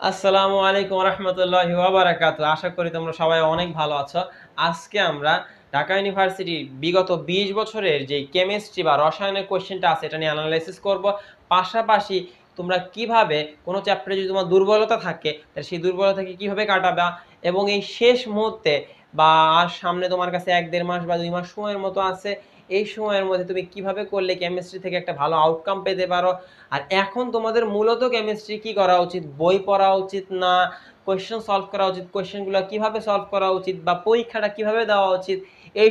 আসসালামু আলাইকুম রহমতুল্লাহি ওয়াবারাকাত আশা করি তোমরা সবাই অনেক ভালো আছো। আজকে আমরা ঢাকা ইউনিভার্সিটির বিগত ২০ বছরের যে কেমিস্ট্রি বা রসায়নের কোশ্চেনটা আছে, এটা নিয়ে অ্যানালাইসিস করব। পাশাপাশি তোমরা কীভাবে কোনো চ্যাপ্টারে যদি তোমার দুর্বলতা থাকে, তাহলে সেই দুর্বলতাকে কীভাবে কাটাবা এবং এই শেষ মুহূর্তে বা আর সামনে তোমার কাছে এক দেড় মাস বা দুই মাস সময়ের মতো আছে এই সময়ের মধ্যে তুমি কীভাবে করলে কেমিস্ট্রি থেকে একটা ভালো আউটকাম পেতে পারো? আর এখন তোমাদের মূলত কেমিস্ট্রি কি করা উচিত? বই পড়া উচিত না? কোয়েশ্চেন সলভ করা উচিত? কোয়েশ্চেনগুলো কীভাবে সলভ করা উচিত? বা পরীক্ষাটা কীভাবে দেওয়া উচিত? এই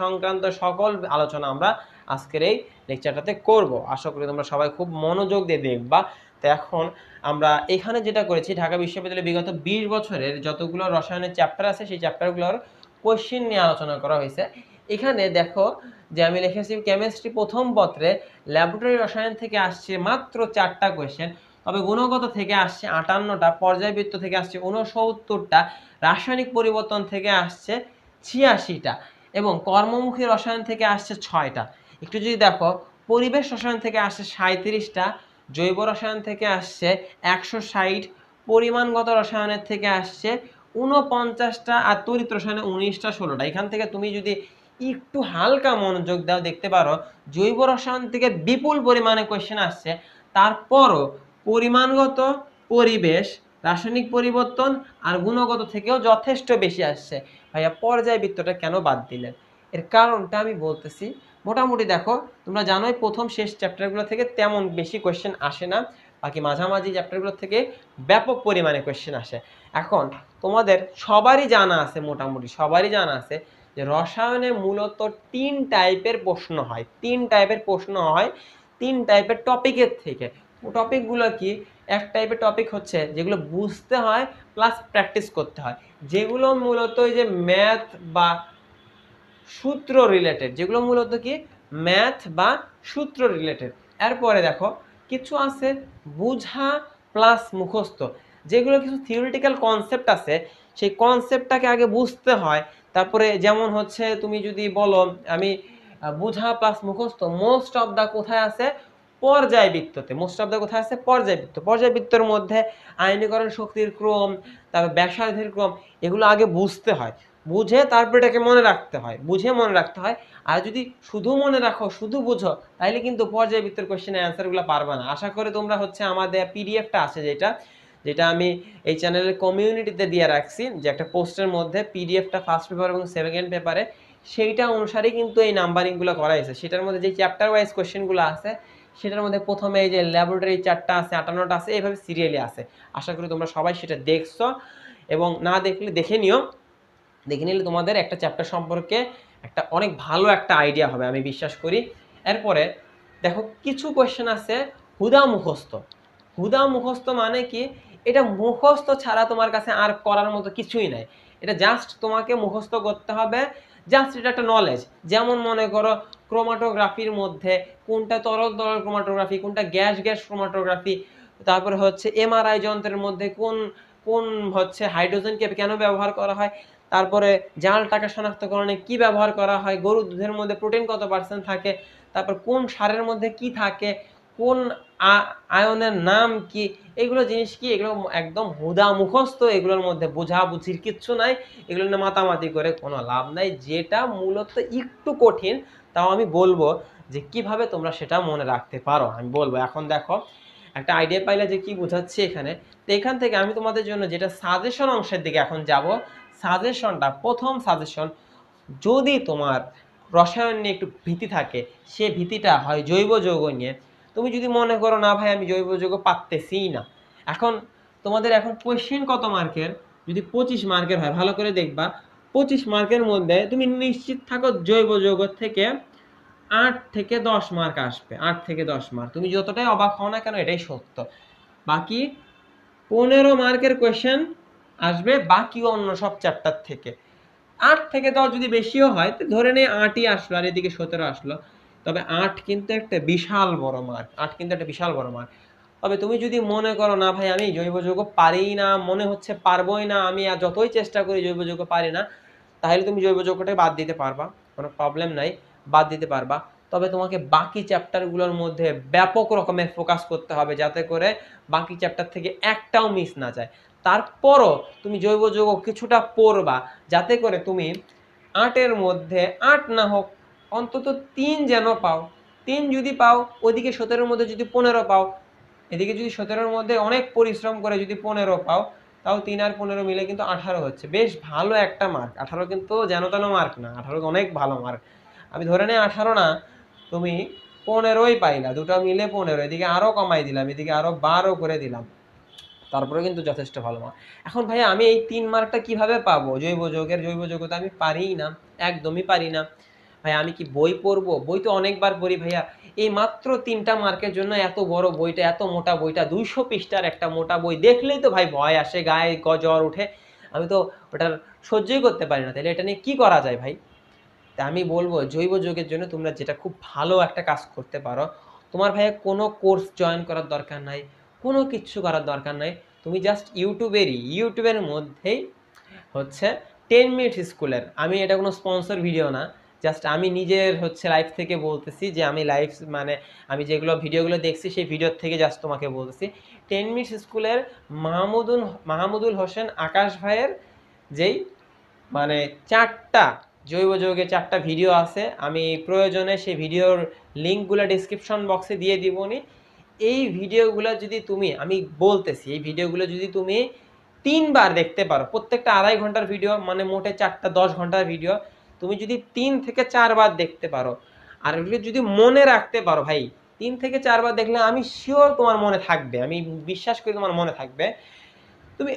সংক্রান্ত সকল আলোচনা আমরা আজকের এই লেকচারটাতে করব। আশা করি তোমরা সবাই খুব মনোযোগ দিয়ে দেখবা। তো এখন আমরা এখানে যেটা করেছি, ঢাকা বিশ্ববিদ্যালয়ে বিগত বিশ বছরের যতগুলো রসায়নের চ্যাপ্টার আছে, সেই চ্যাপ্টারগুলোর কোয়েশ্চেন নিয়ে আলোচনা করা হয়েছে। এখানে দেখো যে আমি লিখেছি কেমিস্ট্রি প্রথম পত্রে ল্যাবরেটরি রসায়ন থেকে আসছে মাত্র চারটা কোয়েশ্চেন তবে গুণগত থেকে আসছে আটান্নটা, পর্যায়বৃত্ত থেকে আসছে উনসত্তরটা রাসায়নিক পরিবর্তন থেকে আসছে ছিয়াশিটা এবং কর্মমুখী রসায়ন থেকে আসছে ছয়টা। একটু যদি দেখো, পরিবেশ রসায়ন থেকে আসছে সাঁত্রিশটা জৈব রসায়ন থেকে আসছে একশো ষাট, পরিমাণগত রসায়নের থেকে আসছে উনপঞ্চাশটা আর তড়িৎ রসায়নে উনিশটা, ষোলোটা। এখান থেকে তুমি যদি একটু হালকা মনোযোগ দাও, দেখতে পারো, জৈব রসায়ন থেকে বিপুল পরিমাণে কোয়েশ্চেন আসছে। তারপরও পরিমাণগত পরিবেশ, রাসায়নিক পরিবর্তন আর গুণগত থেকেও যথেষ্ট বেশি আসছে। ভাইয়া পর্যায়বৃত্তটা কেন বাদ দিলেন? এর কারণটা আমি বলতেছি। মোটামুটি দেখো, তোমরা জানোই প্রথম শেষ চ্যাপ্টারগুলো থেকে তেমন বেশি কোয়েশ্চেন আসে না। বাকি মাঝামাঝি চ্যাপ্টারগুলো থেকে ব্যাপক পরিমাণে কোয়েশ্চেন আসে। এখন তোমাদের সবারই জানা আছে মোটামুটি, সবারই জানা আছে। যে রসায়নে মূলত তিন টাইপের প্রশ্ন হয়। তিন টাইপের প্রশ্ন হয় তিন টাইপের টপিকের থেকে। টপিকগুলো কি? এক টাইপের টপিক হচ্ছে যেগুলো বুঝতে হয় প্লাস প্র্যাকটিস করতে হয়। যেগুলো মূলত যে ম্যাথ বা সূত্র রিলেটেড যেগুলো মূলত কি? ম্যাথ বা সূত্র রিলেটেড এরপরে দেখো, কিছু আছে বুঝা প্লাস মুখস্থ। যেগুলো কিছু থিওরিটিক্যাল কনসেপ্ট আছে, সেই কনসেপ্টটাকে আগে বুঝতে হয়। তারপরে যেমন হচ্ছে তুমি যদি বলো, আমি বুঝা প্লাস মুখস্থ মোস্ট অফ দ্য কোথায় আছে? পর্যায়বৃত্ততে। মোস্ট অফ দ্য কোথায় আছে? পর্যায়বৃত্ত। পর্যায়বৃত্তর মধ্যে আইনীকরণ শক্তির ক্রম, তারপর ব্যাসার্ধের ক্রম, এগুলো আগে বুঝতে হয়। বুঝে তারপর এটাকে মনে রাখতে হয়। বুঝে মনে রাখতে হয়। আর যদি শুধু মনে রাখো, শুধু বুঝো তাহলে কিন্তু পর্যায়বৃত্তের কোশ্চেনের অ্যান্সারগুলো পারবে না। আশা করি তোমরা হচ্ছে আমাদের পিডিএফটা আছে যেটা। যেটা আমি এই চ্যানেলের কমিউনিটিতে দিয়ে রাখছি, যে একটা পোস্টের মধ্যে পিডিএফটা ফার্স্ট পেপার এবং সেকেন্ড পেপারে সেইটা অনুসারেই কিন্তু এই নাম্বারিংগুলো করা হয়েছে। সেটার মধ্যে যে চ্যাপ্টার ওয়াইজ কোশ্চেনগুলো আছে, সেটার মধ্যে প্রথমে এই যে ল্যাবরেটরি চারটা আছে, আটান্নটা আছে এইভাবে সিরিয়ালি আছে। আশা করি তোমরা সবাই সেটা দেখছ এবং না দেখলে, দেখে নিও। দেখে নিলে তোমাদের একটা চ্যাপ্টার সম্পর্কে একটা অনেক ভালো একটা আইডিয়া হবে, আমি বিশ্বাস করি। এরপরে দেখো, কিছু কোয়েশ্চেন আছে হুদা মুখস্থ হুদা মুখস্থ মানে কি? এটা মুখস্থ ছাড়া তোমার কাছে আর করার মতো কিছুই নাই। এটা জাস্ট তোমাকে মুখস্থ করতে হবে। জাস্ট এটা একটা নলেজ যেমন মনে করো ক্রোমাটোগ্রাফির মধ্যে কোনটা তরল তরল ক্রোমাটোগ্রাফি কোনটা গ্যাস গ্যাস ক্রোমাটোগ্রাফি তারপরে হচ্ছে এমআরআই যন্ত্রের মধ্যে কোন কোন হচ্ছে হাইড্রোজেনকে কেন ব্যবহার করা হয়, তারপরে জাল টাকা শনাক্তকরণে কি ব্যবহার করা হয়, গরুর দুধের মধ্যে প্রোটিন কত পার্সেন্ট থাকে, তারপর কোন সারের মধ্যে কি থাকে কোন আয়নের নাম কি? এগুলো জিনিস কি? এগুলো একদম হুদা মুখস্থ, এগুলোর মধ্যে বোঝাবুঝির কিচ্ছু নাই। এগুলো নিয়ে মাতামাতি করে কোনো লাভ নাই। যেটা মূলত একটু কঠিন, তাও আমি বলব যে কীভাবে তোমরা সেটা মনে রাখতে পারো। আমি বলব, এখন দেখো, একটা আইডিয়া পাইলে যে কি বোঝাচ্ছি এখানে? তো এখান থেকে আমি তোমাদের জন্য যেটা সাজেশন অংশের দিকে এখন যাব। সাজেশনটা প্রথম সাজেশন যদি তোমার রসায়ন নিয়ে একটু ভীতি থাকে, সে ভীতিটা হয় জৈব যৌগ নিয়ে তুমি যদি মনে করো, না ভাই, আমি জৈব যৌগ পারতেছি না। এখন তোমাদের এখন কোয়েশ্চেন কত মার্কের? যদি পঁচিশ মার্কের হয়, ভালো করে দেখবা, পঁচিশ মার্কের মধ্যে তুমি নিশ্চিত থাকো জৈব যৌগ থেকে আট থেকে দশ মার্ক আসবে, আট থেকে দশ মার্ক। তুমি যতটাই অবাক হও না কেন, এটাই সত্য। বাকি পনেরো মার্কের কোয়েশ্চেন আসবে বাকি অন্য সব চ্যাপ্টার থেকে। আট থেকে দশ যদি বেশিও হয় ধরে নে আটই আসলো, আর এদিকে সতেরো আসলো। তবে আট কিন্তু একটা বিশাল বড় মার্ক আট কিন্তু একটা বিশাল বড় মার্ক তবে তুমি যদি মনে করো, না ভাই, আমি জৈব যৌগ পারি না, মনে হচ্ছে পারবোই না, আমি আর যতই চেষ্টা করি জৈব যৌগ পারি না, তাহলে তুমি জৈব যৌগটাকে বাদ দিতে পারবা, কোনো প্রবলেম নাই, বাদ দিতে পারবা। তবে তোমাকে বাকি চ্যাপ্টারগুলোর মধ্যে ব্যাপক রকমের ফোকাস করতে হবে যাতে করে বাকি চ্যাপ্টার থেকে একটাও মিস না যায়। তারপরও তুমি জৈব যৌগ কিছুটা পড়বা, যাতে করে তুমি আটের মধ্যে আট না হোক অন্তত তিন যেন পাও। তিন যদি পাও, ওদিকে সতেরোর মধ্যে যদি পনেরো পাও, এদিকে যদি সতেরোর মধ্যে অনেক পরিশ্রম করে যদি পনেরো পাও, তাও তিন আর পনেরো মিলে কিন্তু আঠারো হচ্ছে। বেশ ভালো একটা মার্ক আঠারো কিন্তু যেন তেন মার্ক না। আঠারো অনেক ভালো মার্ক আমি ধরে নেই আঠারো না, তুমি পনেরোই পাইলা। দুটো মিলে পনেরো। এদিকে আরও কমাই দিলাম, এদিকে আরও বারো করে দিলাম। তারপরে কিন্তু যথেষ্ট ভালো মার্ক এখন ভাইয়া, আমি এই তিন মার্কটা কীভাবে পাবো? জৈব যৌগের জৈব যৌগ তো আমি পারিই না। একদমই পারি না। ভাই আমি কি বই পড়ব? বই তো অনেকবার পড়ি ভাইয়া। এই মাত্র তিনটা মার্কের জন্য এত বড় বইটা, এত মোটা বইটা, দুইশো পৃষ্ঠার একটা মোটা বই দেখলেই তো ভাই ভয় আসে, গায়ে জ্বর উঠে আমি তো ওটার সহ্যই করতে পারি না। তাহলে এটা নিয়ে কী করা যায় ভাই? তা আমি বলব, জৈব যৌগের জন্য তোমরা যেটা খুব ভালো একটা কাজ করতে পারো, তোমার ভাইয়া কোনো কোর্স জয়েন করার দরকার নাই, কোনো কিছু করার দরকার নাই। তুমি জাস্ট ইউটিউবেরই, ইউটিউবের মধ্যেই হচ্ছে টেন মিনিট স্কুলের। আমি এটা কোনো স্পন্সর ভিডিও না। জাস্ট আমি নিজের হচ্ছে লাইফ থেকে বলতেছি যে আমি লাইফ মানে আমি যেগুলো ভিডিওগুলো দেখছি সেই ভিডিওর থেকে জাস্ট তোমাকে বলতেছি। টেন মিনিট স্কুলের মাহমুদুল মাহমুদুল হোসেন আকাশ ভাইয়ের যেই মানে চারটা জৈব যৌগে চারটা ভিডিও আছে, আমি প্রয়োজনে সেই ভিডিওর লিঙ্কগুলো ডিসক্রিপশন বক্সে দিয়ে দিবনি এই ভিডিওগুলো যদি তুমি, আমি বলতেছি, এই ভিডিওগুলো যদি তুমি তিনবার দেখতে পারো, প্রত্যেকটা আড়াই ঘণ্টার ভিডিও মানে মোটে চারটা দশ ঘণ্টার ভিডিও তুমি যদি তিন থেকে চারবার দেখতে পারো, আর এগুলো যদি মনে রাখতে পারো, ভাই, তিন থেকে চারবার দেখলে আমি শিওর তোমার মনে থাকবে, আমি বিশ্বাস করি তোমার মনে থাকবে। তুমি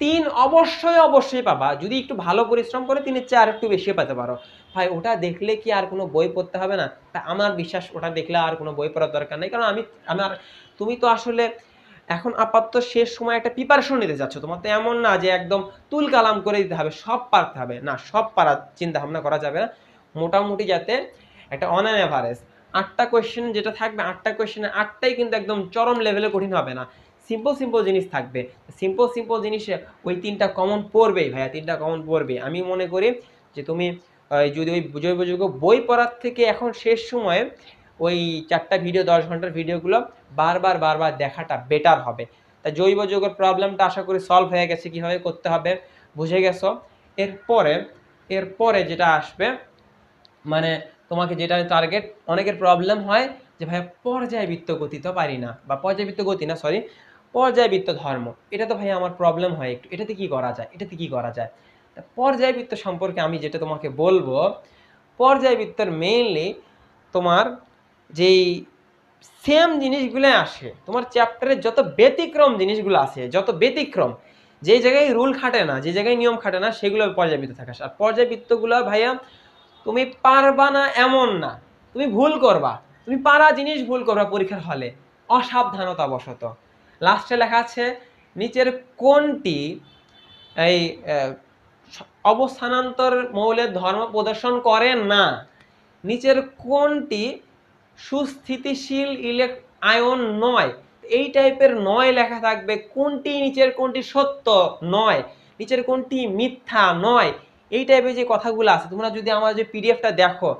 তিন অবশ্যই অবশ্যই পাবা, যদি একটু ভালো পরিশ্রম করে তিনের চেয়ে আর একটু বেশি পেতে পারো। ভাই, ওটা দেখলে কি আর কোনো বই পড়তে হবে না? তা আমার বিশ্বাস, ওটা দেখলে আর কোনো বই পড়ার দরকার নেই, কারণ আমি, আমার, তুমি তো আসলে এখন আপাতত শেষ সময় একটা প্রিপারেশন নিতে যাচ্ছ। তোমার তো এমন না যে একদম তুল কালাম করে দিতে হবে, সব পারতে হবে। না, সব পারার চিন্তা ভাবনা করা যাবে না। মোটামুটি যাতে একটা অন অ্যান অ্যাভারেজ আটটা কোয়েশ্চেন যেটা থাকবে, আটটা কোয়েশ্চেনে আটটাই কিন্তু একদম চরম লেভেলে কঠিন হবে না। সিম্পল সিম্পল জিনিস থাকবে। সিম্পল সিম্পল জিনিসে ওই তিনটা কমন পড়বেই ভাইয়া, তিনটা কমন পড়বে আমি মনে করি যে তুমি যদি ওই যৌগ বই পড়ার থেকে এখন শেষ সময়ে ওই চারটা ভিডিও দশ ঘণ্টার ভিডিওগুলো বারবার বারবার দেখাটা বেটার হবে। তা জৈব যৌগের প্রবলেমটা আশা করি সলভ হয়ে গেছে, কীভাবে করতে হবে বুঝে গেছো? এরপরে এরপরে যেটা আসবে মানে তোমাকে যেটা টার্গেট অনেকের প্রবলেম হয় যে ভাই পর্যায়বৃত্ত গতি তো পারি না, বা পর্যায়বৃত্ত গতি না সরি পর্যায়বৃত্ত ধর্ম, এটা তো ভাই আমার প্রবলেম হয় একটু, এটাতে কি করা যায়, এটাতে কি করা যায়? তা পর্যায়বৃত্ত সম্পর্কে আমি যেটা তোমাকে বলব, পর্যায়বৃত্তর মেইনলি তোমার যেই সেম জিনিসগুলো আসে, তোমার চ্যাপ্টারের যত ব্যতিক্রম জিনিসগুলো আছে, যত ব্যতিক্রম যে জায়গায় রুল খাটে না যে জায়গায় নিয়ম খাটে না, সেগুলো পর্যায়বৃত্ত থাকে। আর পর্যায়বৃত্তগুলো ভাইয়া, তুমি পারবা না এমন না, তুমি ভুল করবা। তুমি পারা জিনিস ভুল করবা পরীক্ষার হলে অসাবধানতা বশত লাস্টে লেখা আছে, নিচের কোনটি, এই অবস্থানান্তর মৌলের ধর্ম প্রদর্শন করে না, নিচের কোনটি সুস্থিতিশীল ইলেক আয়ন নয়। এই টাইপের নয় লেখা থাকবে, কোনটি নিচের, কোনটি সত্য নয়। নিচের কোনটি মিথ্যা নয়। এই টাইপের যে কথাগুলো আছে, তোমরা যদি আমার যে পিডিএফটা দেখো,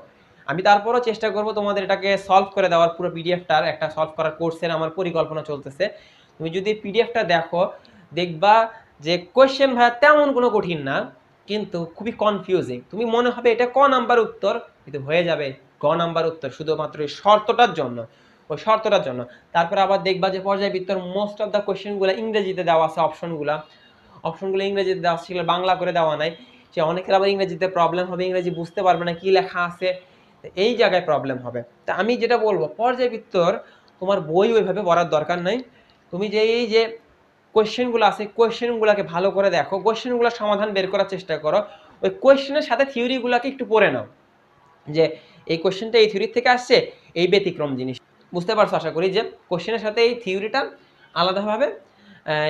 আমি তারপরও চেষ্টা করব তোমাদের এটাকে সলভ করে দেওয়ার, পুরো পিডিএফটার একটা সলভ করার কোর্সের আমার পরিকল্পনা চলতেছে। তুমি যদি পিডিএফটা দেখো, দেখবা যে কোয়েশ্চেন ভাইয়া তেমন কোনো কঠিন না, কিন্তু খুবই কনফিউজিং তুমি মনে হবে এটা ক নাম্বার উত্তর, কিন্তু হয়ে যাবে গ নাম্বার উত্তর, শুধুমাত্র এই শর্তটার জন্য, ওই শর্তটার জন্য। তারপরে আবার দেখবা যে পর্যায়বৃত্তর মোস্ট অফ দ্য কোয়েশ্চেনগুলো ইংরেজিতে দেওয়া আছে অপশনগুলো অপশনগুলো ইংরেজিতে দেওয়া ছিল, বাংলা করে দেওয়া নাই। সে অনেকের আবার ইংরেজিতে প্রবলেম হবে, ইংরেজি বুঝতে পারবে না কি লেখা আছে। এই জায়গায় প্রবলেম হবে। তা আমি যেটা বলব পর্যায়বৃত্তর তোমার বই ওইভাবে পড়ার দরকার নাই। তুমি যে এই যে কোয়েশ্চেনগুলো আছে কোয়েশ্চেনগুলোকে ভালো করে দেখো কোয়েশ্চেনগুলোর সমাধান বের করার চেষ্টা করো। ওই কোয়েশ্চেনের সাথে থিওরিগুলোকে একটু পড়ে নাও। যে এই কোয়েশ্চেনটা এই থিওরি থেকে আসছে, এই ব্যতিক্রম জিনিস। বুঝতে পারছ আশা করি যে কোয়েশ্চেনের সাথে এই থিওরিটা আলাদাভাবে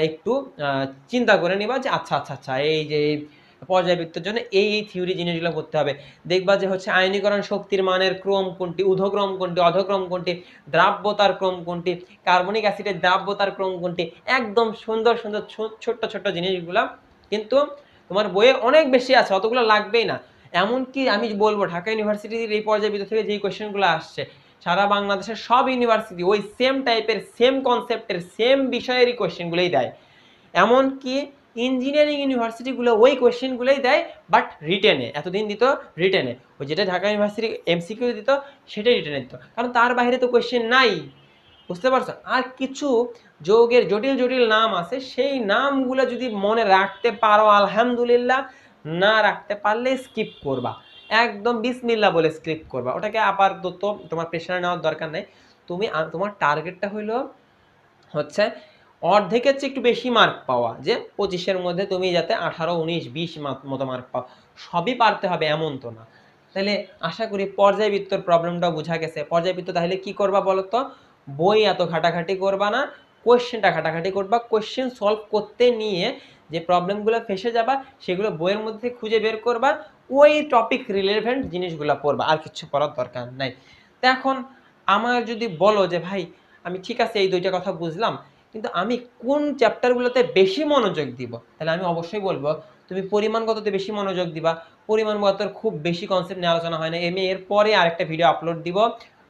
একটু চিন্তা করে নিবা যে আচ্ছা আচ্ছা আচ্ছা এই যে পর্যায়বৃত্তের জন্য এই এই থিওরি জিনিসগুলো করতে হবে। দেখবা যে হচ্ছে আয়নীকরণ শক্তির মানের ক্রম কোনটি উধক্রম কোনটি, অধক্রম কোনটি, দ্রাব্যতার ক্রম কোনটি, কার্বনিক অ্যাসিডের দ্রাব্যতার ক্রম কোনটি, একদম সুন্দর সুন্দর ছোট্ট ছোট্ট জিনিসগুলা কিন্তু তোমার বইয়ে অনেক বেশি আছে, অতগুলো লাগবেই না। এমনকি আমি বলব, ঢাকা ইউনিভার্সিটির এই পর্যায়ের ভিতর থেকে যেই কোয়েশ্চেনগুলো আসছে, সারা বাংলাদেশের সব ইউনিভার্সিটি ওই সেম টাইপের সেম কনসেপ্টের সেম বিষয়েরই কোয়েশ্চেনগুলোই দেয়। এমনকি ইঞ্জিনিয়ারিং ইউনিভার্সিটিগুলো ওই কোয়েশ্চেনগুলোই দেয় বাট রিটেনে এতদিন দিত রিটেনে ওই যেটা ঢাকা ইউনিভার্সিটি এমসিকিউ দিত, সেটাই রিটেনে দিত। কারণ তার বাইরে তো কোয়েশ্চেন নাই। বুঝতে পারছ? আর কিছু যোগের জটিল জটিল নাম আছে, সেই নামগুলো যদি মনে রাখতে পারো, আলহামদুলিল্লাহ না রাখতে পারলে স্কিপ করবা। একদম বিসমিল্লা বলে স্কিপ করবা। ওটাকে আপাতত তোমার প্রেশার নেওয়ার দরকার নেই। তুমি তোমার টার্গেটটা হইল হচ্ছে অর্ধেকের চেয়ে একটু বেশি মার্ক পাওয়া, যে পঁচিশের মধ্যে তুমি যাতে আঠারো, উনিশ, বিশ মতো মার্ক পাও। সবই পারতে হবে, এমন তো না। তাহলে আশা করি পর্যায়বৃত্তর প্রবলেমটা বোঝা গেছে। পর্যায়বৃত্ত তাহলে কি করবা বলো তো বই এত ঘাটাঘাটি করবা না কোয়েশ্চেনটা ঘাটাঘাটি করবা। কোয়েশ্চেন সলভ করতে নিয়ে যে প্রবলেমগুলো ফেসে যাবা, সেগুলো বইয়ের মধ্যে খুঁজে বের করবা, ওই টপিক রিলেভেন্ট জিনিসগুলো পড়বা, আর কিছু পড়ার দরকার নাই। তো এখন আমার যদি বলো যে, ভাই, আমি ঠিক আছে, এই দুইটা কথা বুঝলাম, কিন্তু আমি কোন চ্যাপ্টারগুলোতে বেশি মনোযোগ দিব? তাহলে আমি অবশ্যই বলব, তুমি পরিমাণগততে বেশি মনোযোগ দিবা, পরিমাণগত খুব বেশি কনসেপ্ট নিয়ে আলোচনা হয় না আমি এর পরে আরেকটা ভিডিও আপলোড দিব,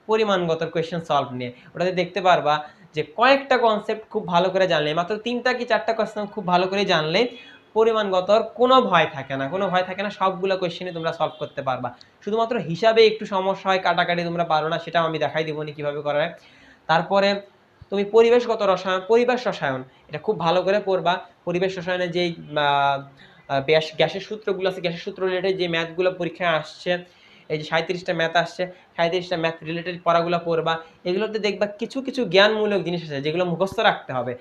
পরিমাণগত কোয়েশ্চেন সলভ নিয়ে। ওটাতে দেখতে পারবা যে কয়েকটা কনসেপ্ট খুব ভালো করে জানলে, মাত্র তিনটা কি চারটা কোয়েশ্চেন খুব ভালো করে জানলে, পরিমাণগত কোনো ভয় থাকে না, কোনো ভয় থাকে না, সবগুলো কোয়েশ্চেনে তোমরা সলভ করতে পারবা। শুধুমাত্র হিসাবে একটু সমস্যা হয়, কাটাকাটি তোমরা পারো না, সেটাও আমি দেখাই দিব নি কীভাবে করা হয়। তারপরে তুমি পরিবেশগত রসায়ন, পরিবেশ রসায়ন, এটা খুব ভালো করে পড়বা। পরিবেশ রসায়নের যেই গ্যাস গ্যাসের সূত্রগুলো আছে, গ্যাসের সূত্র রিলেটেড যে ম্যাথগুলো পরীক্ষায় আসছে এই যে সাঁত্রিশটা ম্যাথ আসছে সাঁত্রিশটা ম্যাথ রিলেটেড পড়াগুলো পড়বা, এগুলোতে দেখবা কিছু কিছু জ্ঞানমূলক জিনিস আছে যেগুলো মুখস্থ রাখতে হবে।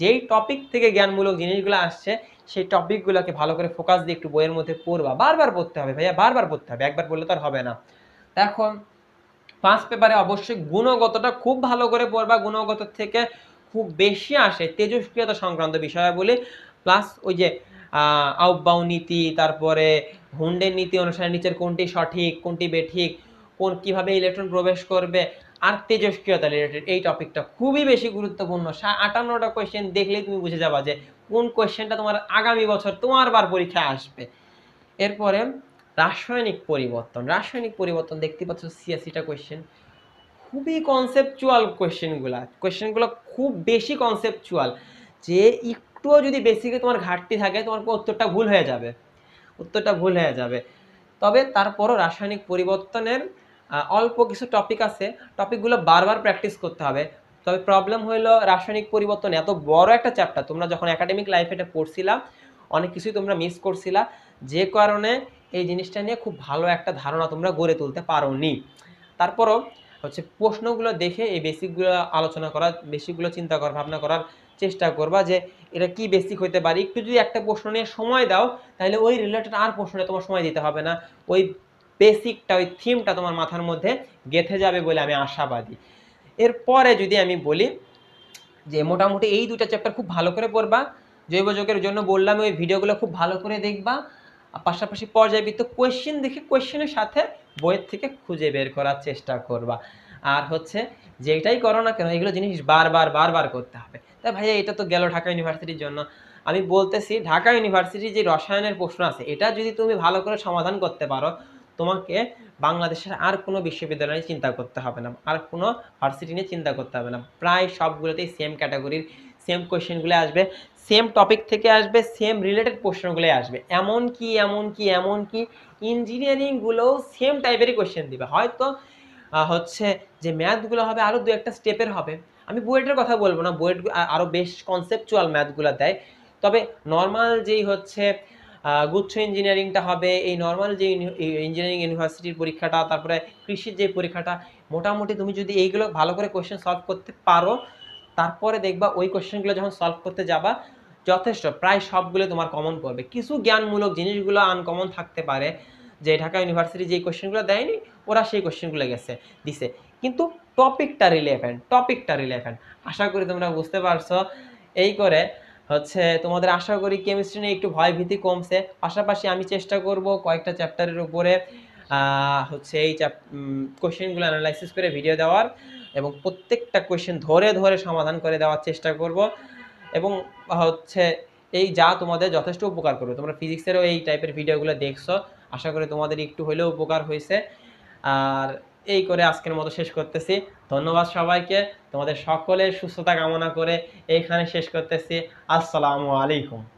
যেই টপিক থেকে জ্ঞানমূলক জিনিসগুলো আসছে, সেই টপিকগুলোকে ভালো করে ফোকাস দিয়ে একটু বইয়ের মধ্যে পড়বা। বারবার পড়তে হবে ভাইয়া, বারবার পড়তে হবে, একবার পড়লে তো আর হবে না। এখন পাঁচ পেপারে অবশ্যই গুণগতটা খুব ভালো করে পড়বা। গুণগত থেকে খুব বেশি আসে তেজস্ক্রিয়তা সংক্রান্ত বিষয়াবলী। প্লাস ওই যে আউবাউ নীতি, তারপরে হুন্ডের নীতি অনুসারে নিচের কোনটি সঠিক, কোনটি বেঠিক, কোন কীভাবে ইলেকট্রন প্রবেশ করবে, আর তেজস্ক্রিয়তা রিলেটেড এই টপিকটা খুবই বেশি গুরুত্বপূর্ণ। আটান্নটা কোয়েশ্চেন দেখলেই তুমি বুঝে যাবা যে কোন কোয়েশ্চেনটা তোমার আগামী বছর তোমার বার পরীক্ষায় আসবে। এরপরে রাসায়নিক পরিবর্তন রাসায়নিক পরিবর্তন দেখতে পাচ্ছ সিএসিটা কোয়েশ্চেন খুবই কনসেপচুয়াল কোয়েশ্চেনগুলা কোয়েশ্চেনগুলো খুব বেশি কনসেপচুয়াল যে একটুও যদি বেসিকে তোমার ঘাটতি থাকে, তোমার উত্তরটা ভুল হয়ে যাবে। উত্তরটা ভুল হয়ে যাবে। তবে তারপরও রাসায়নিক পরিবর্তনের অল্প কিছু টপিক আছে। টপিকগুলো বারবার প্র্যাকটিস করতে হবে। তবে প্রবলেম হইল রাসায়নিক পরিবর্তন। এত বড় একটা চ্যাপ্টার তোমরা যখন একাডেমিক লাইফে এটা পড়ছিলা, অনেক কিছুই তোমরা মিস করছিলা। যে কারণে এই জিনিসটা নিয়ে খুব ভালো একটা ধারণা তোমরা গড়ে তুলতে পারো নি তারপরও হচ্ছে প্রশ্নগুলো দেখে এই বেসিকগুলো আলোচনা করা বেসিকগুলো চিন্তা করা, ভাবনা করার চেষ্টা করবা যে এটা কি বেসিক হইতে পারে। একটু যদি একটা প্রশ্ন নিয়ে সময় দাও, তাহলে ওই রিলেটেড আর প্রশ্নে তোমার সময় দিতে হবে না। ওই বেসিকটা ওই থিমটা তোমার মাথার মধ্যে গেথে যাবে বলে আমি আশাবাদী। এরপরে যদি আমি বলি যে মোটামুটি এই দুটা চ্যাপ্টার খুব ভালো করে পড়বা, জৈব যোগের জন্য বললাম, ওই ভিডিওগুলো খুব ভালো করে দেখবা। পাশাপাশি পর্যায়বৃত্ত কোয়েশ্চেন দেখে কোয়েশ্চেনের সাথে বইয়ের থেকে খুঁজে বের করার চেষ্টা করবা। আর হচ্ছে যেটাই করো না কেন, এগুলো জিনিস বারবার বারবার করতে হবে। তাই ভাইয়া, এটা তো গেল ঢাকা ইউনিভার্সিটির জন্য। আমি বলতেছি, ঢাকা ইউনিভার্সিটির যে রসায়নের প্রশ্ন আছে, এটা যদি তুমি ভালো করে সমাধান করতে পারো, তোমাকে বাংলাদেশের আর কোনো বিশ্ববিদ্যালয়ে চিন্তা করতে হবে না, আর কোনো ভার্সিটি নিয়ে চিন্তা করতে হবে না। প্রায় সবগুলোতেই সেম ক্যাটাগরির সেম কোয়েশ্চেনগুলো আসবে সেম টপিক থেকে আসবে সেম রিলেটেড প্রশ্নগুলোই আসবে। এমন কি এমন কি এমন কি ইঞ্জিনিয়ারিংগুলোও সেম টাইপেরই কোয়েশ্চেন দিবে। হয়তো হচ্ছে যে ম্যাথগুলো হবে আরও দু একটা স্টেপের হবে। আমি বুয়েটের কথা বলব না, বুয়েট আরও বেশ কনসেপচুয়াল ম্যাথগুলো দেয়। তবে নর্মাল যেই হচ্ছে গুচ্ছ ইঞ্জিনিয়ারিংটা হবে, এই নর্মাল যে ইঞ্জিনিয়ারিং ইউনিভার্সিটির পরীক্ষাটা, তারপরে কৃষির যে পরীক্ষাটা, মোটামুটি তুমি যদি এইগুলো ভালো করে কোয়েশ্চেন সলভ করতে পারো, তারপরে দেখবা ওই কোয়েশ্চেনগুলো যখন সলভ করতে যাবা, যথেষ্ট, প্রায় সবগুলো তোমার কমন পড়বে। কিছু জ্ঞানমূলক জিনিসগুলো আনকমন থাকতে পারে, যে ঢাকা ইউনিভার্সিটি যেই কোয়েশ্চেনগুলো দেয়নি ওরা সেই কোয়েশ্চেনগুলো গেছে, দিছে। কিন্তু টপিকটা রিলেভেন্ট টপিকটা রিলেভেন্ট আশা করি তোমরা বুঝতে পারছ। এই করে হচ্ছে তোমাদের আশা করি কেমিস্ট্রি নিয়ে একটু ভয় ভীতি কমছে। পাশাপাশি আমি চেষ্টা করব কয়েকটা চ্যাপ্টারের উপরে হচ্ছে এই কোয়েশ্চেনগুলো অ্যানালাইসিস করে ভিডিও দেওয়ার এবং প্রত্যেকটা কোয়েশ্চেন ধরে ধরে সমাধান করে দেওয়ার চেষ্টা করব। এবং হচ্ছে এই যা তোমাদের যথেষ্ট উপকার করবে। তোমরা ফিজিক্সেরও এই টাইপের ভিডিওগুলো দেখছ। আশা করি তোমাদের একটু হলেও উপকার হয়েছে। আর এই করে আজকের মতো শেষ করতেছি। ধন্যবাদ সবাইকে। তোমাদের সকলের সুস্থতা কামনা করে এইখানে শেষ করতেছি। আসসালামু আলাইকুম।